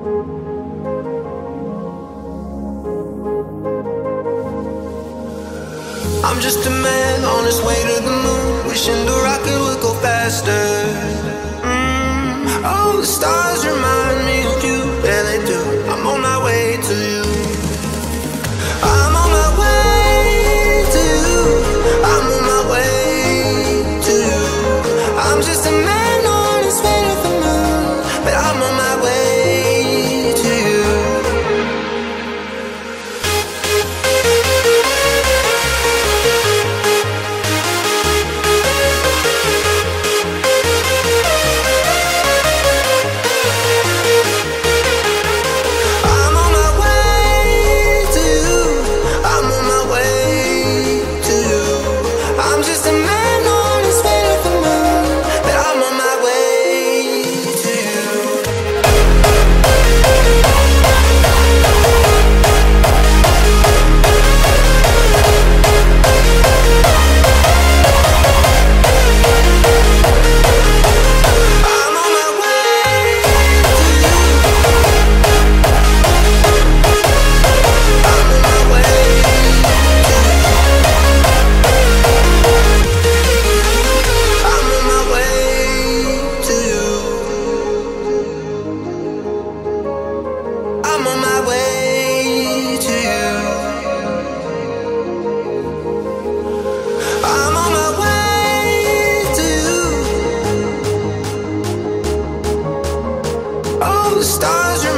I'm just a man on his way to the moon, wishing the rocket would go faster. Mm, oh, the stars. stars